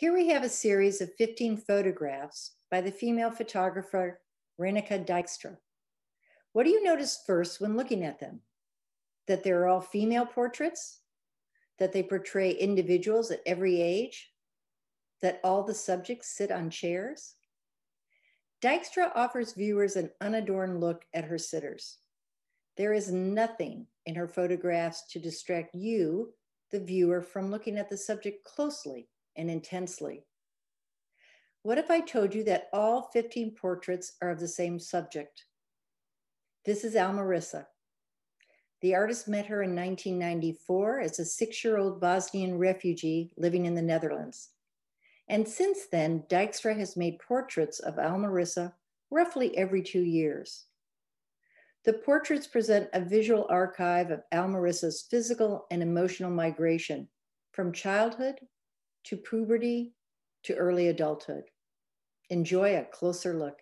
Here we have a series of 15 photographs by the female photographer Rineke Dijkstra. What do you notice first when looking at them? That they're all female portraits? That they portray individuals at every age? That all the subjects sit on chairs? Dijkstra offers viewers an unadorned look at her sitters. There is nothing in her photographs to distract you, the viewer, from looking at the subject closely and intensely. What if I told you that all 15 portraits are of the same subject? This is Almerisa. The artist met her in 1994 as a six year old Bosnian refugee living in the Netherlands. And since then, Dijkstra has made portraits of Almerisa roughly every two years. The portraits present a visual archive of Almerisa's physical and emotional migration from childhood to puberty to early adulthood. Enjoy a closer look.